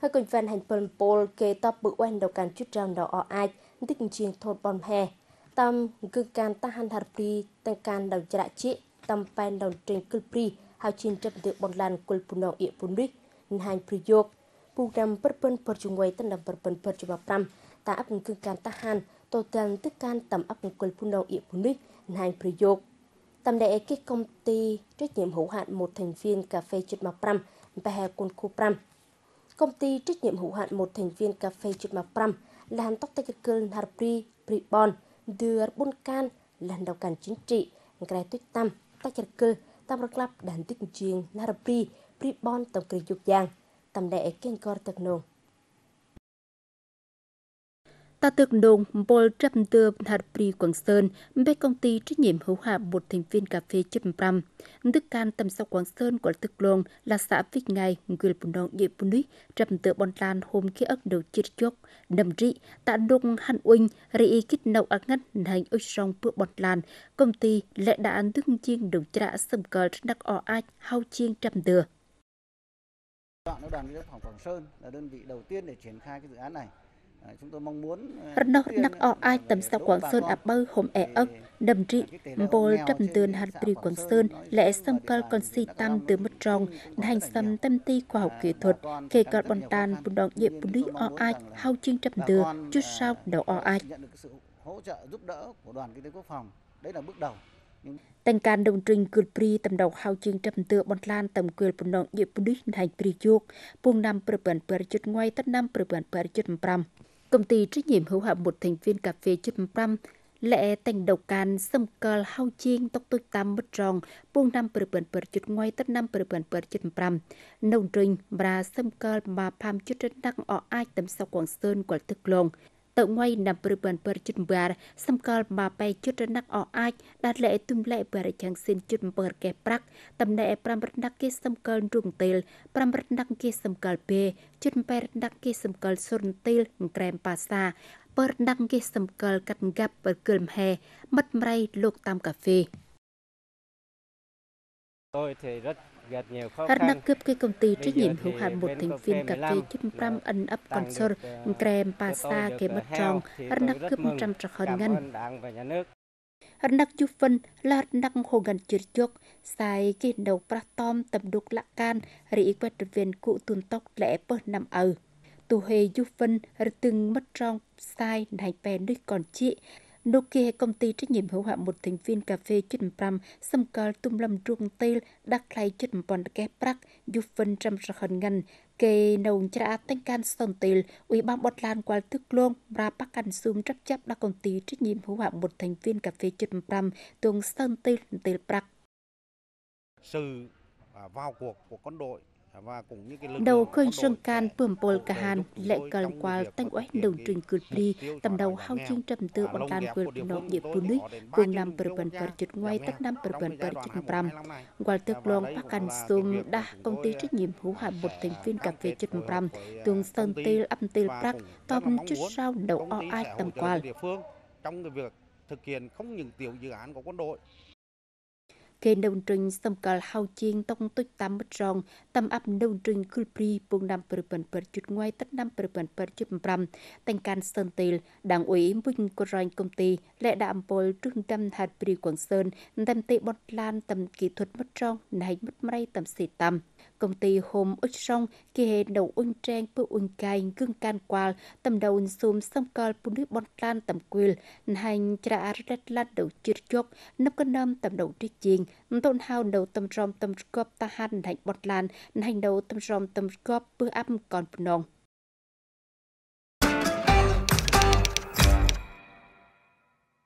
Hai quỳnh văn hành phần bồn kê top bự quen đầu càn chút răng đỏ ọ ai, tích chiên thôn bom hè. Tâm cư can ta han hạt pri, tăng can đầu trả trị, tâm phan đầu trên cư pri, hào chiên trăm tự bọn lan quân bùn đầu ị bùn đích, hành pri dược. Bù đầm bất bân bật chung quay tân đầm bất bận bật chung bạp rằm, ta áp cư can ta han tổ tần tức can tầm áp quân bùn đầu ị bùn đích, hành pri dược. Tầm đệ cái công ty trách nhiệm hữu hạn một thành viên cà phê chuột mạp rằm, và hè quân khu rằm công ty trách nhiệm hữu hạn một thành viên cà phê chụp mặt 5 là tóc tay cơn Harpri Pribon đưa bôn can làn đầu cản chính trị, ngài tuyết tâm, tay cơ tam rắc lắp đàn tích chiêng Harpri Pribon tổng kỳ dục giang tầm đệ kênh cor tật nồng. Ta tược nông bol trầm tưa hạt bì Quảng Sơn bê công ty trách nhiệm hữu hạn một thành viên cà phê chấp pram. Tức can tầm sau Quảng Sơn của tực lông là xã Vích Ngày, người bùn đồng địa bùn núi, trầm tựa bon lan hôm kia ức đầu chiết chốc, nằm rị, tạ đông hàn uynh, rị kích nậu ác ngắt hành ức song bữa bon lan, công ty lại đã ăn thức chiên đồng trả sầm cờ đắc ọ ách hao chiên trầm tựa. Đoạn đoàn biên phòng Quảng Sơn là đơn vị đầu tiên để triển khai cái dự án này. Rno nak o ai tầm sa Quảng Sơn áp bơ hôm e ức đầm trị bồ trầm tươn hạt pri Quảng Sơn lẽ xâm cơ còn si tam từ mất trong hành xâm tâm ti khoa học kỹ thuật. kể cả bọn tàn bùn đòn dịp bùn lý o ai hao chiên trầm từa chút sau đầu o ai? hỗ trợ giúp đỡ của đoàn kinh tế quốc phòng. Đấy là bước đầu. Tành can đồng trình cư pri tầm đầu hao chương trầm tựa bọn lan tầm cư bùn đòn dịp bùn lý hành pri chuộc buông năm bờ bẩn bờ chút ngoài tất năm bờ bẩn bờ chút pram Công ty trách nhiệm hữu hạn một thành viên cà phê chất pram lệ thành đầu can xâm cờ, hao chiên, tóc tôi tam, mất tròn buông năm bờ bờ bờ chút ngoài, tất năm bờ bờ bờ chút pram, nông trình bà xâm cờ mà pham chút rất đăng ở ai tầm sau quảng sơn của tức lồng មួយណាប្រឹបានបរជិតម្បារសំកល់បាបែជុតរនឹកអអាចដាត់លែទុំលែបរិចាំងសិនជុត7កែប្រាក់តំណែ5រណ្ដាក់គេសំកល់រុងទេល5រណ្ដាក់គេសំកល់ពេជុត8រណ្ដាក់គេសំកល់សុនទេលក្រែមប៉ាសាបរណ្ដាក់គេសំកល់កាត់ងាប់ប្រគល់មហេមិត្តម្រៃលោកតាមកាហ្វេ Tôi thì rất đặc cướp cái công ty trách nhiệm hữu hạn một thành viên cà phê chim pram ân ấp con sor krem pasta kê mất tròn. cướp trăm trạc hơn ngân đặc chụp phân là đặc hồ gần chượt chốc sai cái đầu pratom tập đục lạ can rỉ quét viên cụ tuôn tóc lẽ bơ nằm ở. Tu hề du phân từng mất trong sai hành bè nước còn chị Nokia, công ty trách nhiệm hữu hạn một thành viên cà phê chụp pram xâm cơ tum lâm trung tê đắc lay chụp bọn kép prak dục phân trăm ra khẩn ngân kê nồng trả tên can Sơn tê ủy ban bọt lan qua thức luôn ra bắc can sum chấp chấp đắc công ty trách nhiệm hữu hạn một thành viên cà phê chụp pram tuồng Sơn tê tê prak. Sự à, vào cuộc của quân đội đầu khơi sơn can sẽ bườm bồi cả hàn, lệ cần qua tăng tanh oách đồng trình cực đi tầm đầu, hao chiên chương trầm tư bằng can lồng lan địa nọ phương địa cùng 30 nằm bờ bần bờ chụt ngoài tất năm bờ bần bờ giai chụt pram 2025 thực bắc can sum đa công ty trách nhiệm hữu hạn một thành viên cà phê kết chụt tường sơn Tê tiêu âm tiêu prak cũng chút sau đầu o ai, tầm qua trong cái việc thực hiện không những tiểu dự án của quân đội kê nông trình xâm cờ hào chiên tông tốt tám mất rong tâm áp nông trình cư pri buông nam bờ bần bờ chút ngoài tất nam bờ bần bờ chút pram thành can sơn tìl, đảng ủy vinh của ranh công ty lệ đạm bồi trung tâm hạt pri quảng sơn. Tâm tệ bọt lan tầm kỹ thuật mất rong này mất mây tầm xì tầm công ty hôm ức song kỳ hệ đầu ung trang bự ung cai gương can qual tầm đầu xùm sông cờ bún nước bọt lan tầm quil hành trả rất lan đầu chít chốt nấp cân năm tầm đầu trích chiên. Tôn hao đầu tầm rong tầm góp ta han hành bọt lan hành đầu tầm rong tầm góp bữa áp còn nong